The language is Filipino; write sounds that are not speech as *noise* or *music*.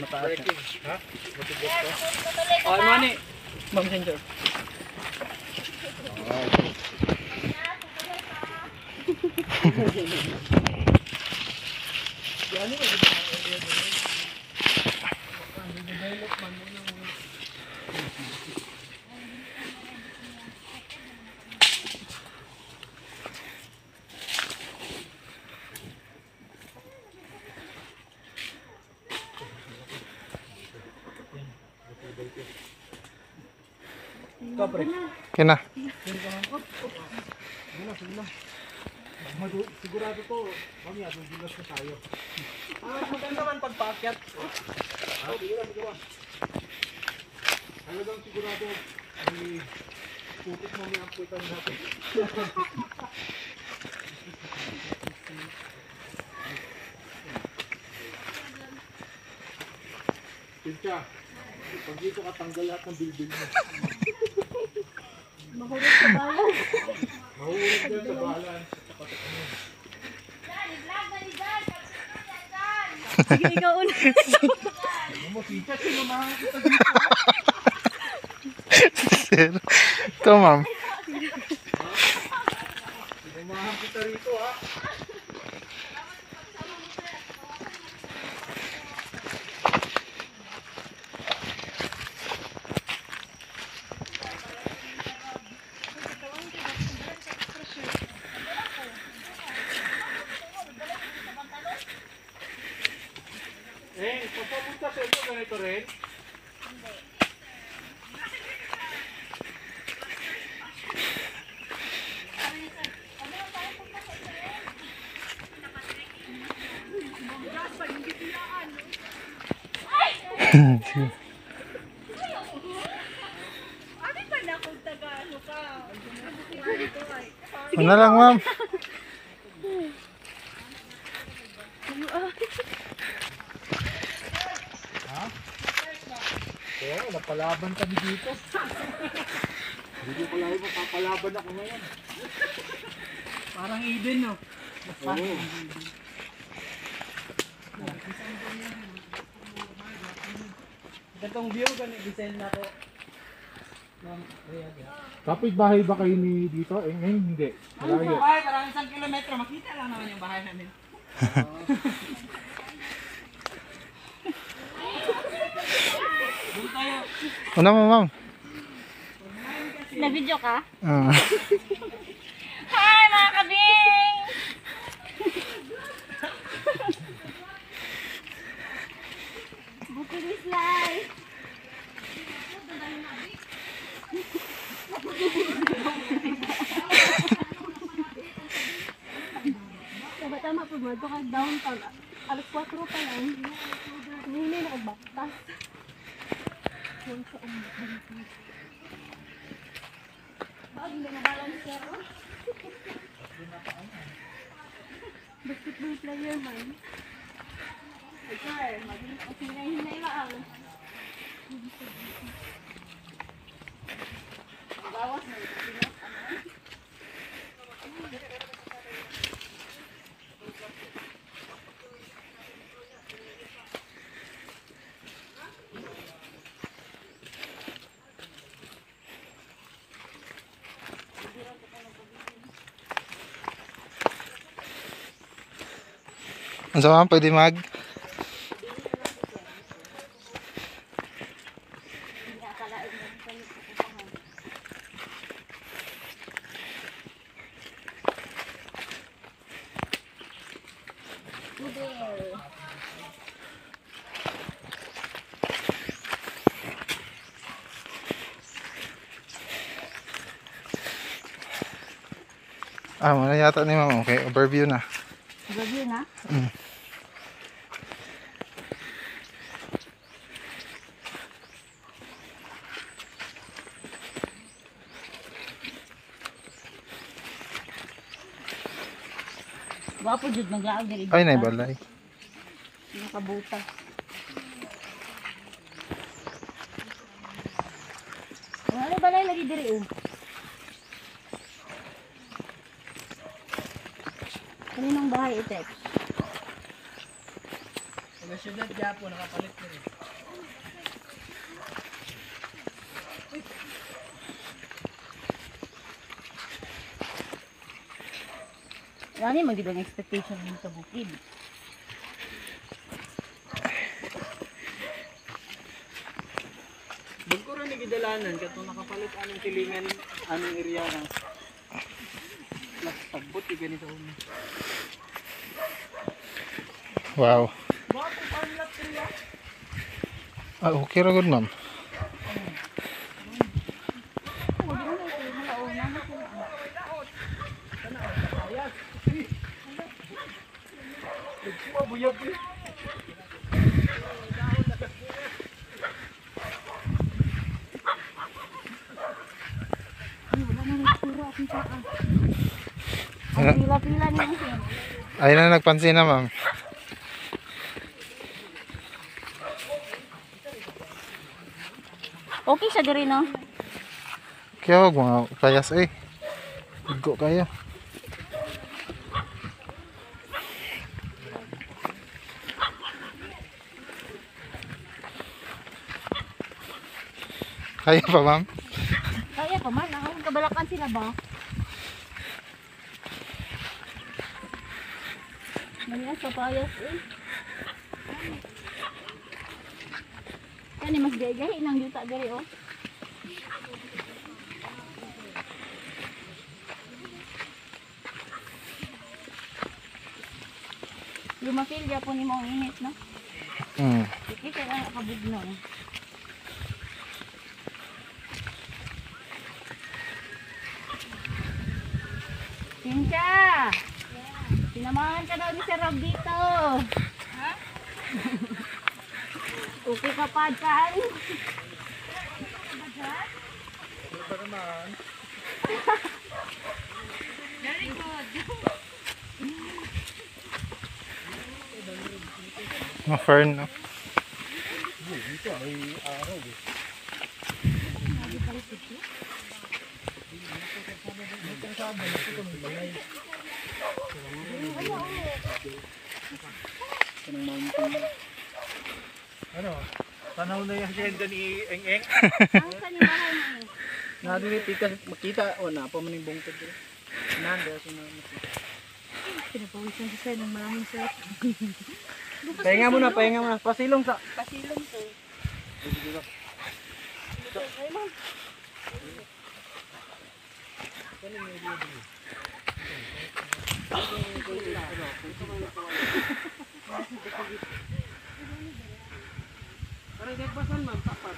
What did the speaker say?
mataas. Ha? Oh, money. Ma'am Ginger. *laughs* Kapre. Kina. Madu- Sigurado to, mamaya dudulas na tayo. Ah, maganda naman pagpaakyat. Ah, sige lang. Talagang sigurado, may putik mamaya ang puwitan natin. Pincha, pag dito ka tanggal lahat ng bilbil mo. Mahulog sa bayan. Mahulog dyan sa balance. Sige, ikaw. Sir. Ito ma'am. Sinunahan kita rito, ha? Ganito rin? Ano ba na kung taga ano ka? Ano lang ma'am. Kaya nga, napalaban kami dito. Hindi ko pala mapapalaban ako ngayon. Parang Eden, no? Oo. Gantong view, ganit design na to. Yeah. Kapit bahay ba kayo ni dito? Eh, ngayon hindi. Ano Malayo. bahay? Parang isang kilometro. Makita lang naman yung bahay namin. *laughs* Doon tayo. Una mo ma'am. Nag-video ka? Ah. *laughs* Hi, mga kabing! Bukid is life! Tama tama po mo, ito ka downtown. Alas 4 pa lang. Hindi na. Yan sa umbak. Bakit hindi na balance zero? Basketball player man. Sir, maging hinay-hinay lang. Bawas na ito. Ano sa ma'am? Pwede mag? Ah, wala yata ni ma'am. Okay, overview na. Review na? Mm. Wapo jud naglaag diri. Ay, naibalay. Nakabuta. Wala balay lagi diri oh. Kaninong bahay ite? Wala Syudad Japo, nakapalit ko Gani magiging ang expectation mo sa bukid. Bago rin nagidalanan, kato nakapalit anong kilingan, anong area ng plus tagbot, yung ganito. Wow. Bago pa ang lot area. Ah, okay ra good ma'am. Buyag eh. Ay, wala na nagturo akong saan. Ano? Ang pila-pila siya. Ayun na nagpansin na ma'am. Okay siya diri no. Kaya wag mga payas eh. Igo kayo. Kaya pa ma'am? Kaya pa man, ang kabalakan sila ba? Ganyan sa payas eh. Kani mas gay-gay nang yuta gari oh. Lumafil po ni mo ang init no. Hmm. Kaya na nakabugno. Cynthia! Sinamahan ka daw ni Sir Rob dito. Ha? *laughs* okay ka pa dyan? Mga fern no? Ano? Tanaw na yung agenda ni Eng Eng. *laughs* Mo eh. Nadiripikan, makita, o na, pa man yung bungkod dito. Nanda, so na, makita. Pinapawisan Sir ng maraming sir. *laughs* Pahinga mo na, pahinga mo na. Pasilong sa, Pasilong to. Parang nagbasan man, tapat.